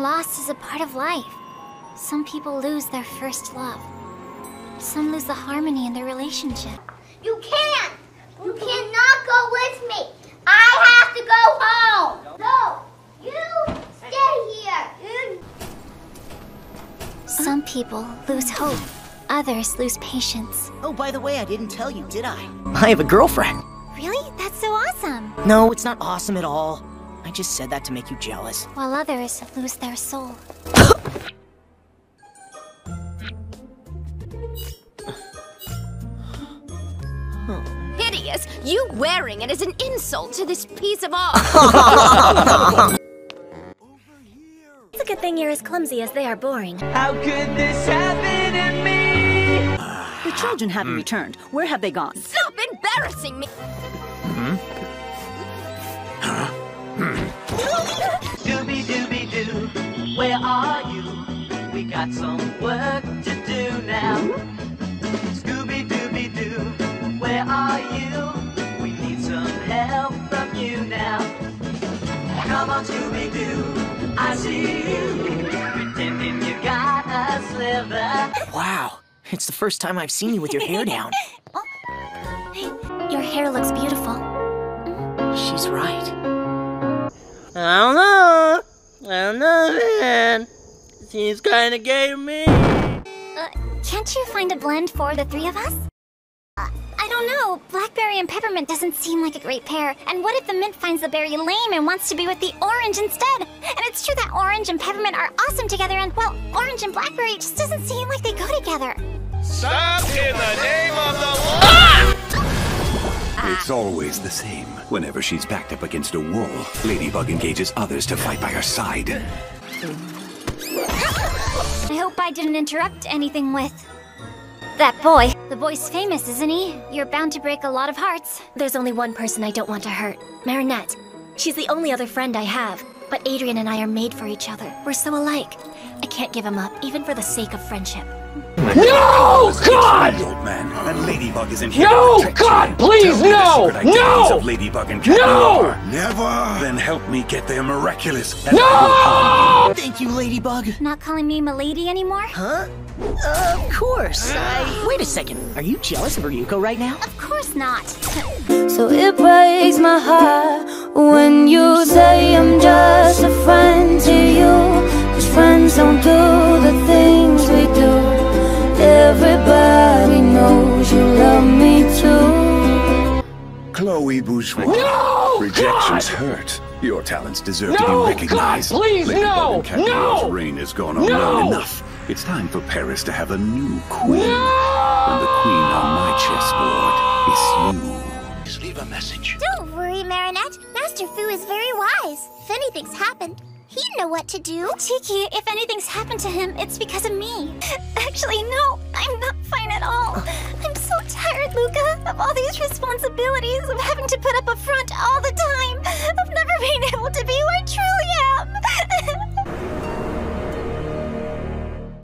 loss is a part of life. Some people lose their first love. Some lose the harmony in their relationship. You can't! You cannot go with me! I have to go home! No! You stay here! Some people lose hope. Others lose patience. Oh, by the way, I didn't tell you, did I? I have a girlfriend. Really? That's so awesome. No, it's not awesome at all. I just said that to make you jealous. While others lose their soul. Hideous! You wearing it is an insult to this piece of art! It's a good thing you're as clumsy as they are boring. How could this happen to me? The children haven't hmm. returned. Where have they gone? Stop embarrassing me! Dooby got some work to do now. Scooby dooby doo, where are you? We need some help from you now. Come on, Scooby Doo, I see you. Pretending you got a sliver. Wow, it's the first time I've seen you with your hair down. Your hair looks beautiful. She's right. I don't know. I don't know, man. Seems kinda gay to me. Uh, can't you find a blend for the three of us? Uh, I don't know. Blackberry and peppermint doesn't seem like a great pair. And what if the mint finds the berry lame and wants to be with the orange instead? And it's true that orange and peppermint are awesome together, and well, orange and blackberry just doesn't seem like they go together. Stop in the name of the law! It's always the same. Whenever she's backed up against a wall, Ladybug engages others to fight by her side. I hope I didn't interrupt anything with. That boy. The boy's famous, isn't he? You're bound to break a lot of hearts. There's only one person I don't want to hurt Marinette. She's the only other friend I have. But Adrien and I are made for each other. We're so alike. I can't give him up, even for the sake of friendship. No! God! Old man, and Ladybug is in here No! God, please, Tell me the no! No! Of Ladybug and Cat No! Never. Then help me get their miraculous. and I will harm No! Thank you, Ladybug. Not calling me Milady anymore? Huh? of course. I... Wait a second. Are you jealous of Ryuko right now? Of course not. So it breaks my heart when you say I'm just a friend to you. Chloe Bourgeois. No! Rejections God! hurt. Your talents deserve No! to be recognized. God, please, Ladybug no! and Cat No! Noir's reign has gone on No! long enough. It's time for Paris to have a new queen. No! And the queen on my chessboard is you. Just leave a message. Don't worry, Marinette. Master Fu is very wise. If anything's happened, he'd know what to do. Tikki, if anything's happened to him, it's because of me. Actually, no, all these responsibilities, of having to put up a front all the time,